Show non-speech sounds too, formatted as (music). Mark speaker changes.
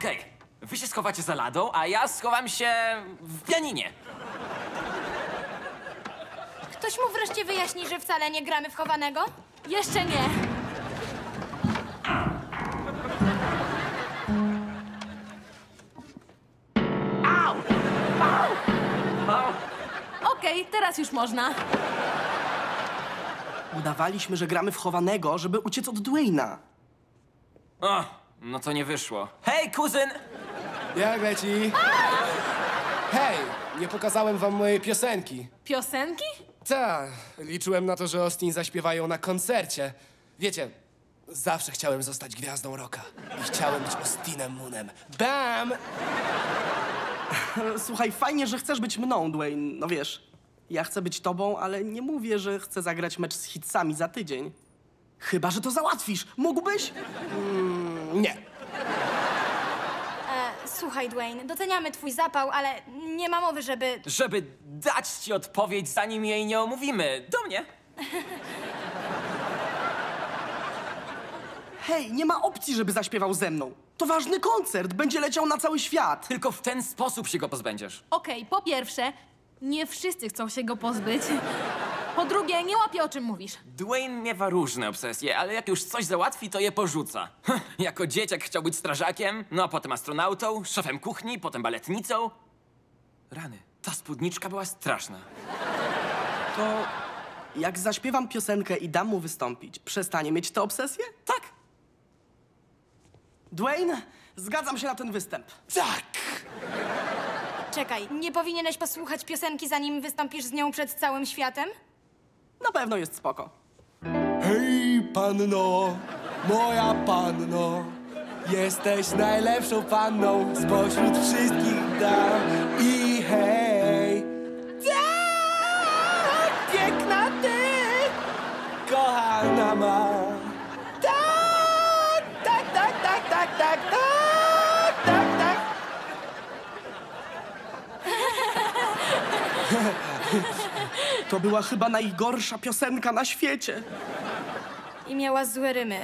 Speaker 1: Okej, wy się schowacie za ladą, a ja schowam się w pianinie.
Speaker 2: Ktoś mu wreszcie wyjaśni, że wcale nie gramy w chowanego?
Speaker 3: Jeszcze nie. Okej, teraz już można.
Speaker 4: Udawaliśmy, że gramy w chowanego, żeby uciec od Dwayna.
Speaker 1: O, no to nie wyszło. Hej, kuzyn!
Speaker 5: Jak leci? Hej, nie pokazałem wam mojej piosenki.
Speaker 3: Piosenki?
Speaker 5: Ta, liczyłem na to, że Austin zaśpiewają na koncercie. Wiecie, zawsze chciałem zostać gwiazdą rocka. I chciałem być Austinem Moonem. Bam! (laughs)
Speaker 4: Słuchaj, fajnie, że chcesz być mną, Dwayne. No wiesz, ja chcę być tobą, ale nie mówię, że chcę zagrać mecz z hitsami za tydzień. Chyba, że to załatwisz. Mógłbyś?
Speaker 5: Nie.
Speaker 2: E, słuchaj, Dwayne, doceniamy twój zapał, ale nie ma mowy, żeby...
Speaker 1: Żeby dać ci odpowiedź, zanim jej nie omówimy. Do mnie. (laughs)
Speaker 4: Hej, nie ma opcji, żeby zaśpiewał ze mną. To ważny koncert, będzie leciał na cały świat.
Speaker 1: Tylko w ten sposób się go pozbędziesz.
Speaker 3: Okej, po pierwsze, nie wszyscy chcą się go pozbyć. Po drugie, nie łapię o czym mówisz.
Speaker 1: Dwayne miewa różne obsesje, ale jak już coś załatwi, to je porzuca. jako dzieciak chciał być strażakiem, no a potem astronautą, szefem kuchni, potem baletnicą. Rany, ta spódniczka była straszna.
Speaker 4: To jak zaśpiewam piosenkę i dam mu wystąpić, przestanie mieć tę obsesję?
Speaker 1: Tak,
Speaker 4: Dwayne, zgadzam się na ten występ.
Speaker 5: Tak!
Speaker 2: Czekaj, nie powinieneś posłuchać piosenki, zanim wystąpisz z nią przed całym światem?
Speaker 4: Pewno jest spoko.
Speaker 5: Hej, panno, moja panno. Jesteś najlepszą panną spośród wszystkich dam. I hej, tak, piękna ty, kochana ma. Tak, tak, tak, tak, tak, tak, tak, tak, tak. (laughs)
Speaker 4: To była chyba najgorsza piosenka na świecie.
Speaker 2: I miała złe rymy.